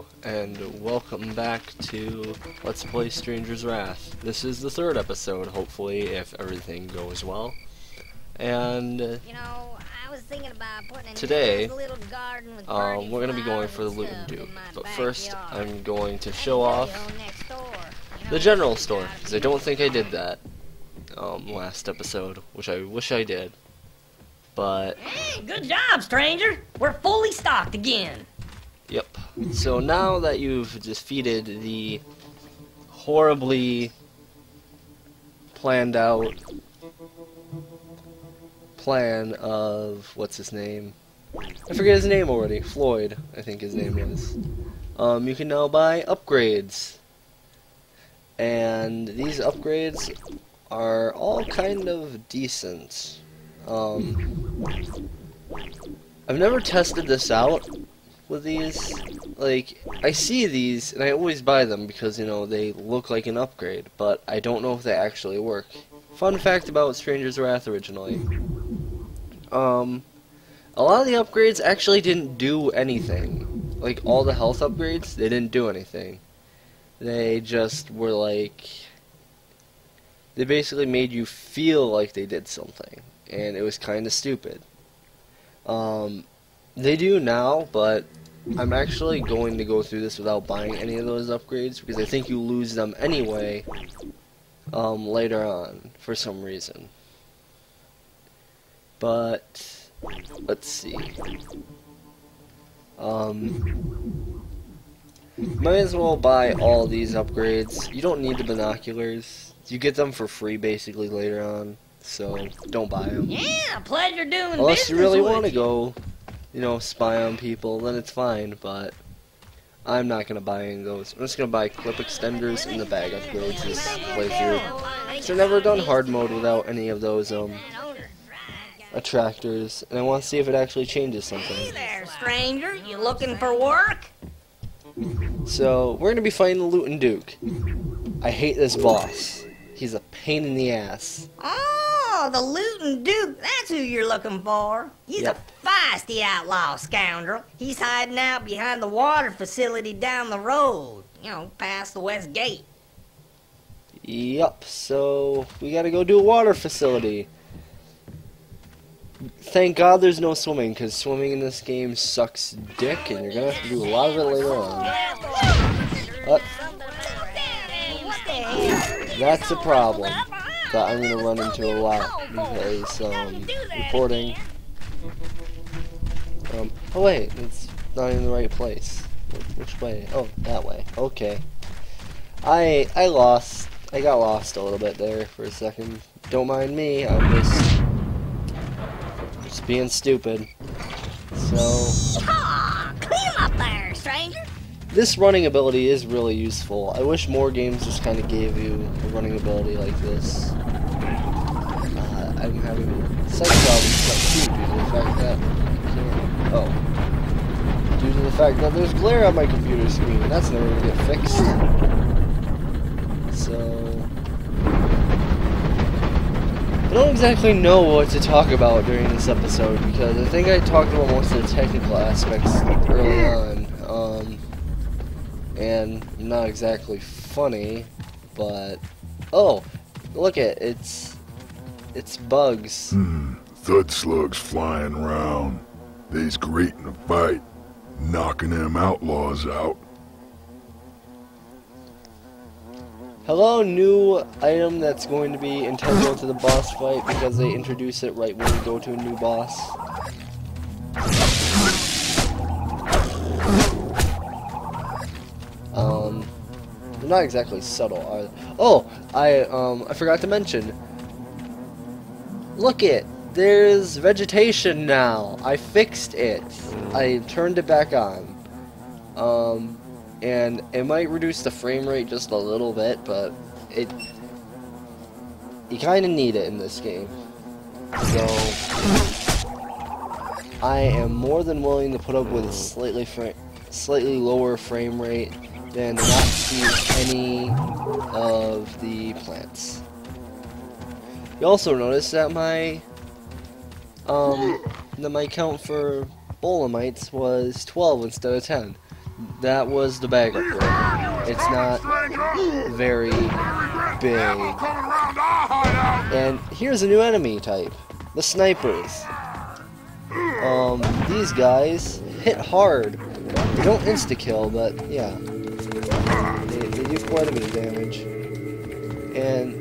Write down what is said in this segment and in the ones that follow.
Hello, and welcome back to Let's Play Stranger's Wrath. This is the third episode, hopefully, if everything goes well. And, uh, You know, I was thinking about putting Today, little garden with um, we're going to be going for the and Loot and stuff Duke. But first, backyard. I'm going to show off next door. You know, the general store, because I don't think I did that um, last episode, which I wish I did. But, Hey, good job, stranger. We're fully stocked again. Yep. So now that you've defeated the horribly planned out plan of what's his name? I forget his name already. Floyd, I think his name was. Um, you can now buy upgrades. And these upgrades are all kind of decent. Um, I've never tested this out with these. Like, I see these, and I always buy them because, you know, they look like an upgrade, but I don't know if they actually work. Fun fact about Stranger's Wrath originally. Um, a lot of the upgrades actually didn't do anything. Like, all the health upgrades, they didn't do anything. They just were like... They basically made you feel like they did something, and it was kind of stupid. Um, they do now, but I'm actually going to go through this without buying any of those upgrades because I think you lose them anyway um, later on for some reason. But let's see. Um, might as well buy all these upgrades. You don't need the binoculars. You get them for free basically later on, so don't buy them. Yeah, pleasure doing Unless you really want to go, you know, spy on people, then it's fine, but I'm not going to buy any of those. I'm just going to buy clip extenders in the bag of upgrades this playthrough. So I've never done hard mode without any of those um, attractors, and I want to see if it actually changes Hey something. there, stranger. You looking for work? So, we're going to be fighting the Looten Duke. I hate this boss. He's a pain in the ass. Oh, the Looten Duke. That's who you're looking for. He's Yep. a feisty outlaw scoundrel. He's hiding out behind the water facility down the road. You know, past the west gate. Yup, so we gotta go do a water facility. Thank God there's no swimming, because swimming in this game sucks dick, and you're gonna have to do a lot of it later on. Uh, that's a problem that I'm gonna run into a lot, because, um, reporting... Um, oh wait, it's not in the right place. Which way? Oh, that way. Okay. I I lost. I got lost a little bit there for a second. Don't mind me. I'm just just being stupid. So clean up there, stranger. this running ability is really useful. I wish more games just kind of gave you a running ability like this. Uh, I'm having sight problems like too due to the fact that. Oh. Due to the fact that there's glare on my computer screen. and That's never gonna get fixed. So. I don't exactly know what to talk about during this episode because I think I talked about most of the technical aspects early on. Um, and not exactly funny, but oh, look at it's it's bugs. Hmm, thud slugs flying around. They's great in a fight, knocking them outlaws out. Hello, new item that's going to be integral to the boss fight because they introduce it right when we go to a new boss. Um, they're not exactly subtle, are they? Oh, I um I forgot to mention. Look it, there's vegetation now. I fixed it. I turned it back on. Um, and it might reduce the frame rate just a little bit, but it you kind of need it in this game. So I am more than willing to put up with a slightly slightly lower frame rate than not see any of the plants. You also notice that my um that my count for Bolamites was 12 instead of 10. that was the bag. It's not very big. And here's a new enemy type. The snipers. Um, these guys hit hard. They don't insta-kill, but yeah. They, they do quite a bit of damage. And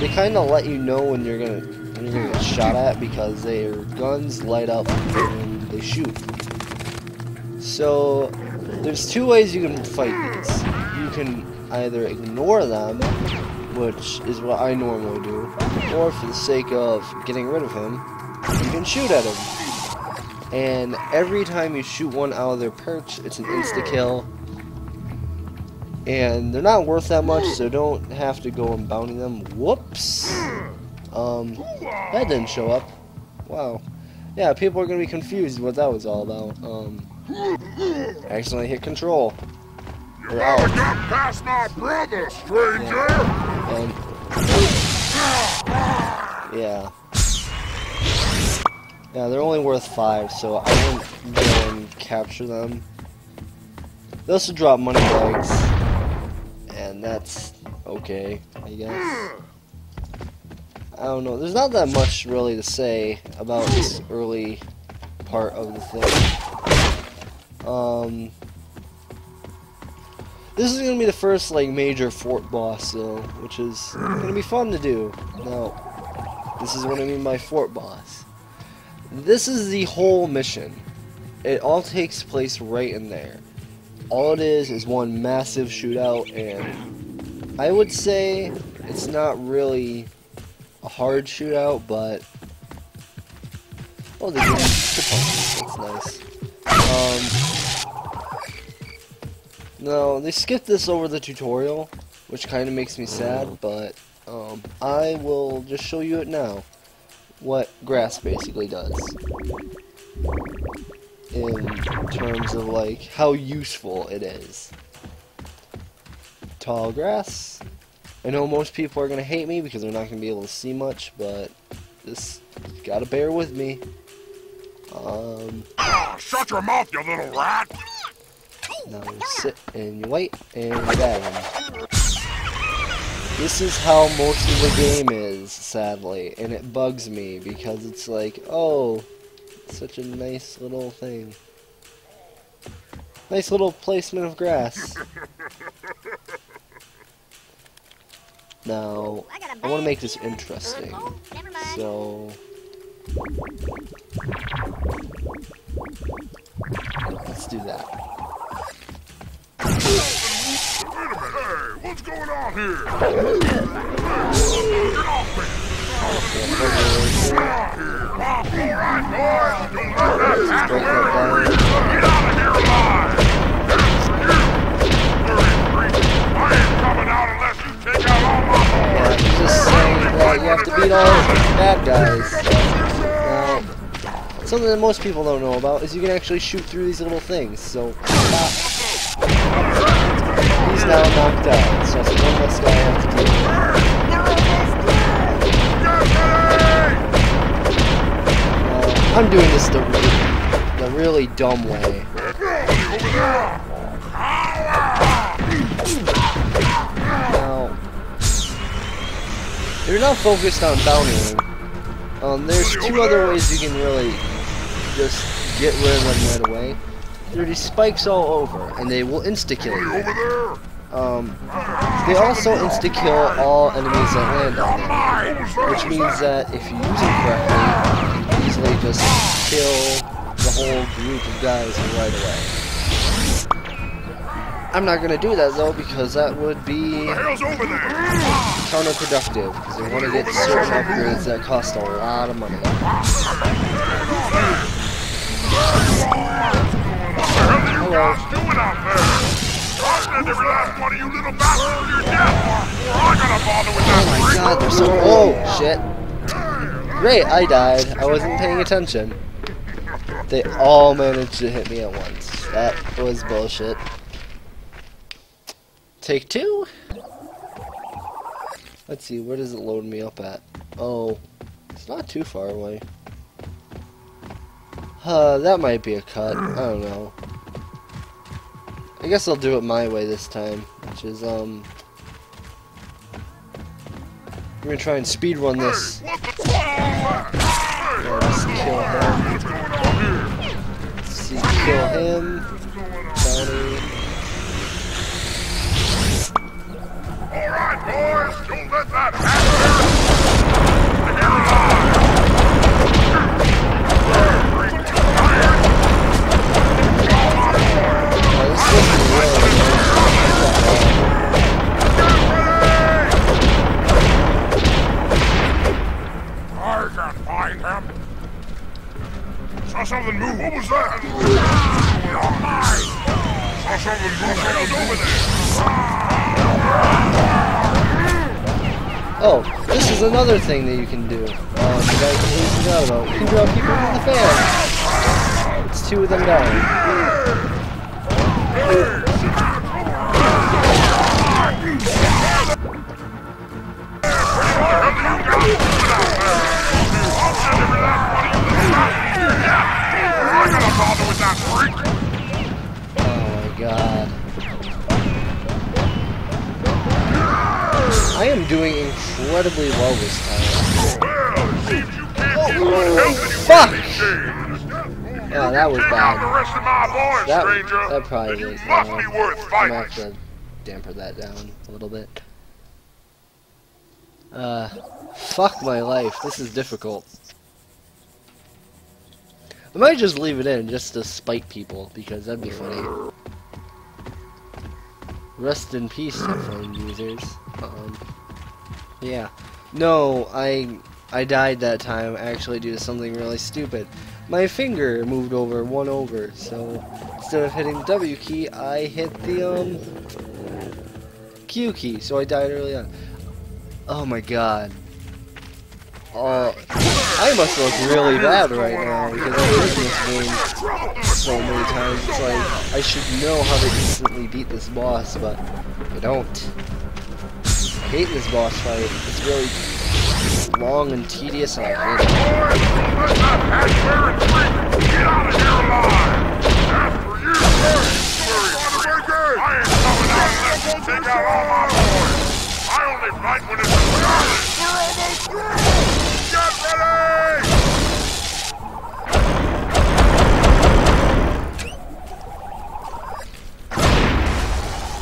they kind of let you know when you're gonna you're gonna get shot at because their guns light up and they shoot. So there's two ways you can fight these. You can either ignore them, which is what I normally do, or for the sake of getting rid of him, you can shoot at him. And every time you shoot one out of their perch, it's an insta kill. And they're not worth that much, so don't have to go and bounty them. Whoops. Um, that didn't show up. Wow. Yeah, people are gonna be confused what that was all about. Um, accidentally hit control. You Or gotta out. get past my brother, stranger! And yeah. Yeah, they're only worth five, so I wouldn't go and capture them. They also drop money bags, and that's okay, I guess. I don't know. There's not that much really to say about this early part of the thing. Um, this is gonna be the first like major fort boss though, which is gonna be fun to do. Now, this is what I mean by fort boss. This is the whole mission. It all takes place right in there. All it is is one massive shootout, and I would say it's not really a hard shootout, but oh, the game, that's nice. Um, no, they skipped this over the tutorial, which kind of makes me sad, but um, I will just show you it now. What grass basically does. In terms of like how useful it is. Tall grass. I know most people are gonna hate me because they're not gonna be able to see much, but just gotta bear with me. Um, Ah, shut your mouth, you little rat! Now you sit and you wait and you. This is how most of the game is, sadly, and it bugs me because it's like, oh, such a nice little thing. Nice little placement of grass. Now, I, got a I want to make this interesting. Oh, never mind. So, let's do that. Wait a minute, hey, what's going on here? Get off me! Get off here! Alright, boys, don't let that happen! Break that down. Get out of here alive! Just saying that you have to beat all bad guys. Now, something that most people don't know about is you can actually shoot through these little things. So, stop. He's now knocked out. So that's one less guy I have to deal with. Now, I'm doing this the the really dumb way. You're not focused on bountying. Um, there's two other ways you can really just get rid of them right away. There are these spikes all over, and they will insta-kill you. Um, they also insta-kill all enemies that land on them, which means that if you use them correctly, you can easily just kill the whole group of guys right away. I'm not gonna do that though, because that would be counterproductive because I want to get certain upgrades that cost a lot of money. Oh my god, they're so. Oh shit! Great, I died. I wasn't paying attention. They all managed to hit me at once. That was bullshit. Take two? Let's see, where does it load me up at? Oh, it's not too far away. Uh, that might be a cut. I don't know. I guess I'll do it my way this time, which is um. We're gonna try and speed run this. Kill him. Let's see, kill him. Bounty. All right, boys, don't let that happen. I can find him. Saw something move. What was that? You're mine. Saw something move. Was over there? Oh, this is another thing that you can do. Um, that I completely forgot about. You can draw people from the fan. It's two of them down. Oh my god. I am doing incredibly well this time. Help fuck. that was out the bad. rest of my boys, That, stranger. that probably You must be worth I'm gonna have to damper that down a little bit. Uh, fuck my life. This is difficult. I might just leave it in just to spite people because that'd be funny. Rest in peace, phone users. Um, yeah. No, I I died that time actually due to something really stupid. My finger moved over one over, so instead of hitting the W key, I hit the um Q key, so I died early on. Oh my god. Oh, I must look really bad right now because I've played this game so many times. It's like I should know how to instantly beat this boss, but I don't. I hate this boss fight. It's really long and tedious, and I hate it. Boys, don't let that hat-wearing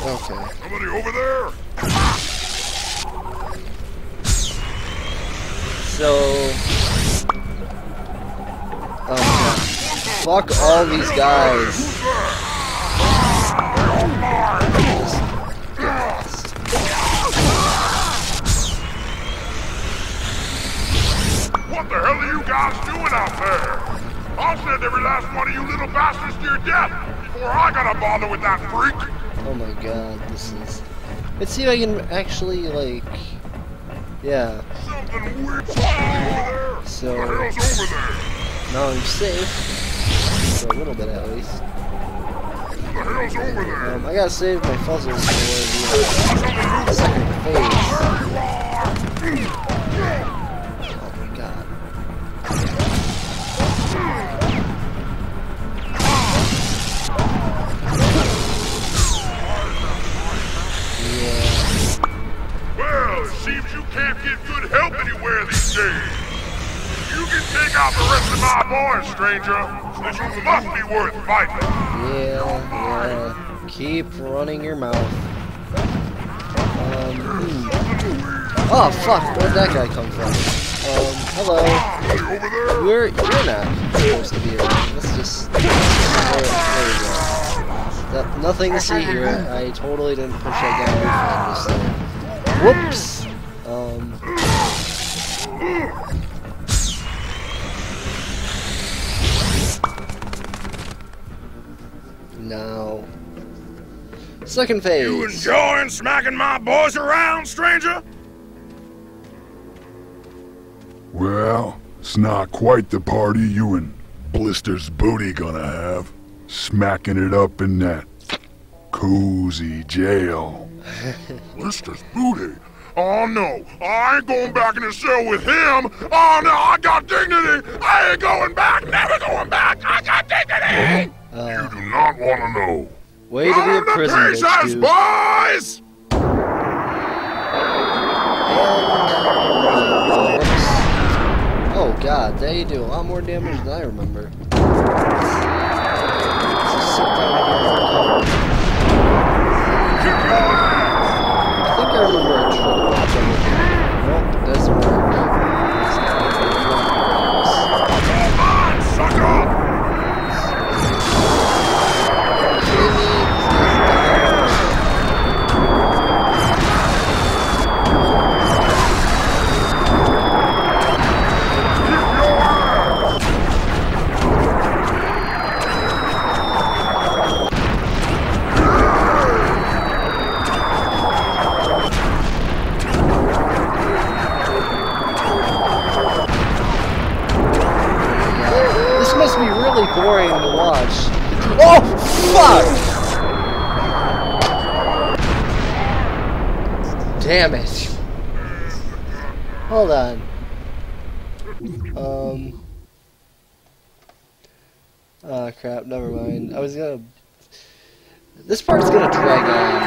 Okay. Somebody over there? So, um, fuck all these guys. Who's there? They're all mine. Get lost. What the hell are you guys doing out there? I'll send every last one of you little bastards to your death before I gotta bother with that freak. Oh my god, this is. Let's see if I can actually, like. Yeah, Something weird over there. So- What the hell's over there? now I'm safe. For a little bit at least. What the hell's over there? Um, I gotta save my fuzzles for the uh, second phase. Can't get good help anywhere these days. You can take out the rest of my boys, stranger, since you must be worth fighting. Yeah, yeah. Keep running your mouth. Um, hmm. Oh, fuck. Where'd that guy come from? Um, hello. Over there? You're, not supposed to be around. Let's just... There, we go. Nothing to see here. I totally didn't push that just there. Whoops. Now... Second phase. You enjoying smacking my boys around, stranger? Well, it's not quite the party you and Blister's booty gonna have. Smacking it up in that cozy jail. Blister's booty. Oh no, I ain't going back in the cell with him. Oh no, I got dignity. I ain't going back, never going back. I got dignity. Uh, You do not want to know. Way to be a Load the prison bitch, dude. boys! Oh god, they do a lot more damage than I remember. Just sit down here and recover. Keep! I think I remember a trick This part's gonna drag on.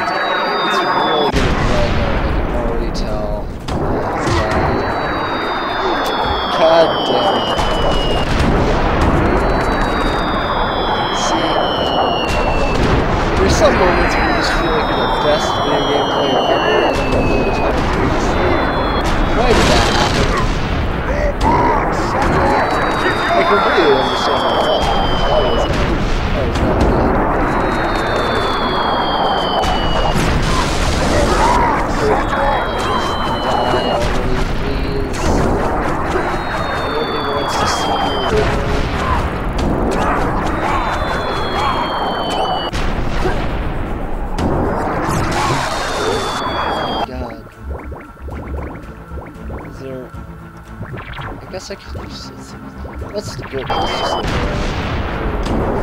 It's really gonna drag on, I can already tell. God. Damn it. See, there's some moments where you just feel like you're the best video game player ever, why did that happen? I completely understand was, that guess I could just... Let's, uh, let's go. Let's just look around.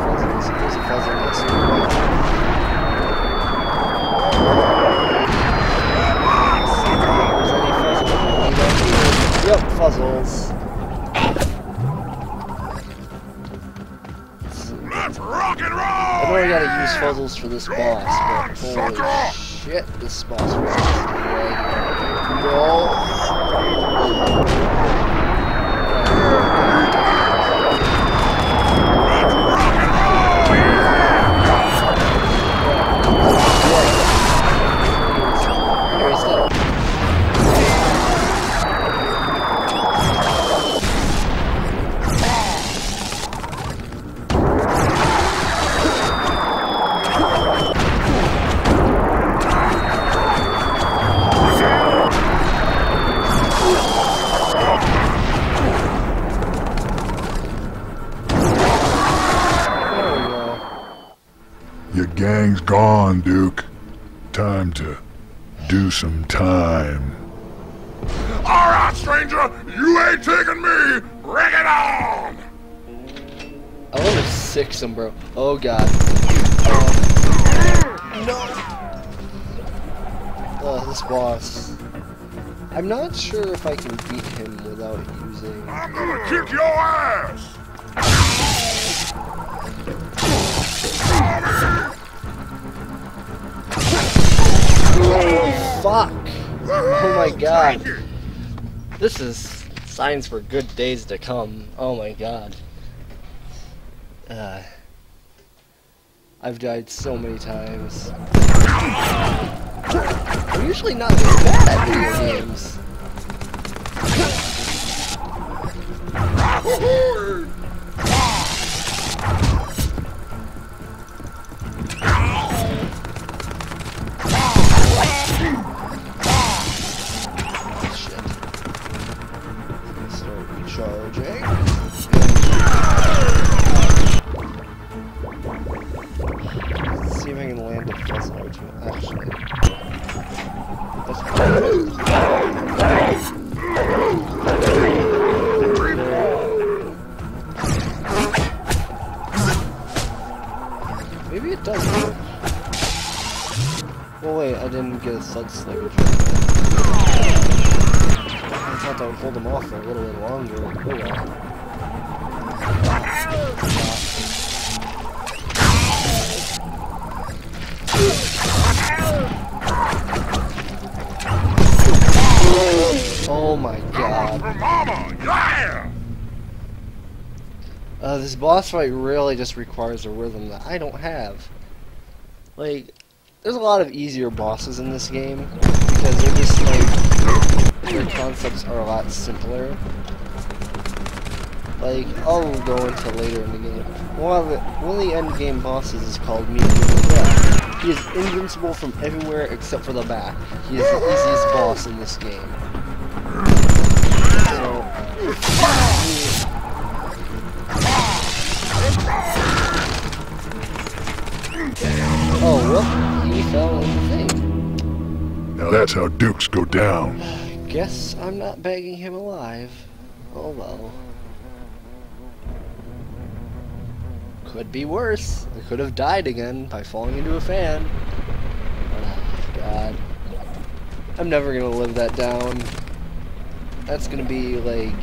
Fuzziness. There's a fuzziness. There's any fuzziness? Yep, fuzzles. Let's rock and I know roll! I gotta use fuzzles for this boss, but holy shit, this boss was just right No. Yeah. Some time. Alright, stranger, you ain't taking me! Bring it on! I want to sick some bro. Oh god. no. Oh, this boss. I'm not sure if I can beat him without using. I'm gonna kick your ass! Fuck! Oh my god. This is signs for good days to come. Oh my god. Uh, I've died so many times. I'm usually not this bad at video games. a little bit longer. Oh well. Oh my god. Uh, this boss fight really just requires a rhythm that I don't have. Like, there's a lot of easier bosses in this game because they're just like their concepts are a lot simpler. Like, I'll go into later in the game. One of the, one of the end game bosses is called Death. He is invincible from everywhere except for the back. He is the easiest boss in this game. So, Oh, well, he fell in the thing. Now that's how dukes go down. Guess I'm not bagging him alive. Oh well. Could be worse. I could have died again by falling into a fan. Oh, God. I'm never gonna live that down. That's gonna be like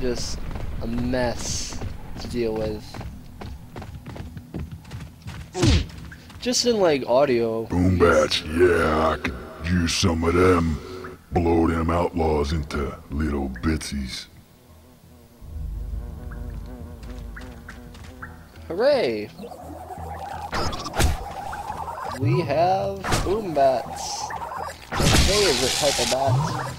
just a mess to deal with. Mm. Just in like audio. Boom bats, yeah, I could use some of them. Blow them outlaws into little bitsies. Hooray! We have boom bats. My favorite type of bats.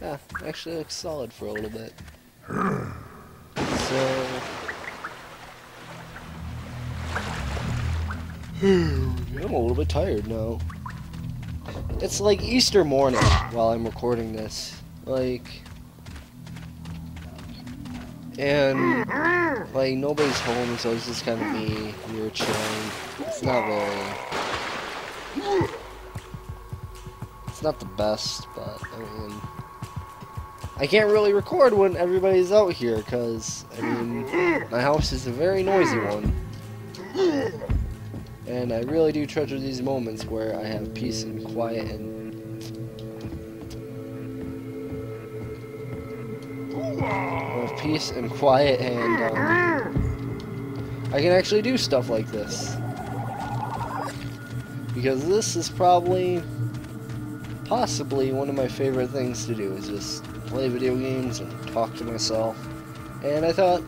Yeah, actually looks solid for a little bit. So I'm a little bit tired now. It's like Easter morning while I'm recording this. Like and like nobody's home, so it's just kind of me here chilling. It's not very It's not the best, but I mean I can't really record when everybody's out here because I mean my house is a very noisy one. And I really do treasure these moments where I have peace and quiet and have peace and quiet and um, I can actually do stuff like this. Because this is probably possibly one of my favorite things to do is just play video games and talk to myself. And I thought,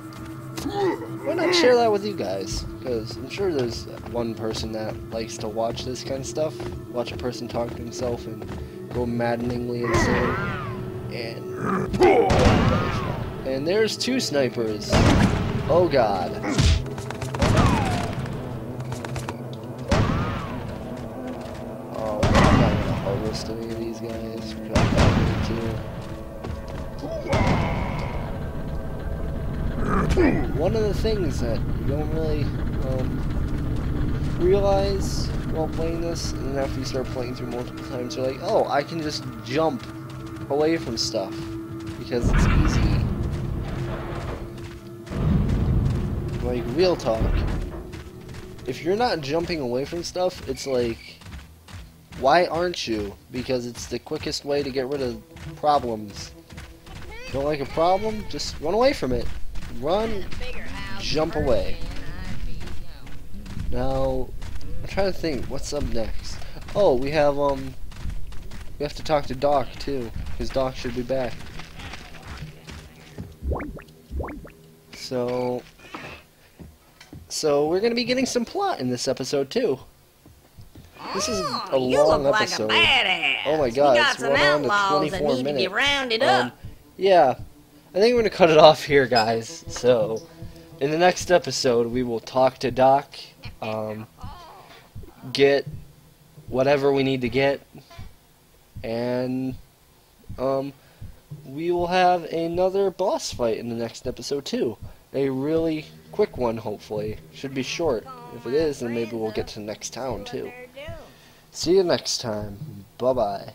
why not share that with you guys? Because I'm sure there's one person that likes to watch this kind of stuff. Watch a person talk to himself and go maddeningly insane. And and there's two snipers. Oh god. Oh, I'm not gonna harvest any of these guys. One of the things that you don't really um, realize while playing this, and then after you start playing through multiple times, you're like, oh, I can just jump away from stuff because it's easy. Like, real talk. If you're not jumping away from stuff, it's like, why aren't you? Because it's the quickest way to get rid of problems. Don't like a problem? Just run away from it. Run, jump away. Now, I'm trying to think, what's up next? Oh, we have, um, we have to talk to Doc, too, because Doc should be back. So, so we're gonna be getting some plot in this episode, too. This is a Oh, long episode. like a. Oh my god, it's some on to outlaws that 24 need minutes. to be rounded Um, up. yeah, I think we're gonna cut it off here, guys. So, in the next episode, we will talk to Doc, um, get whatever we need to get, and um, we will have another boss fight in the next episode too. A really quick one, hopefully. Should be short. If it is, then maybe we'll get to the next town too. See you next time. Bye bye.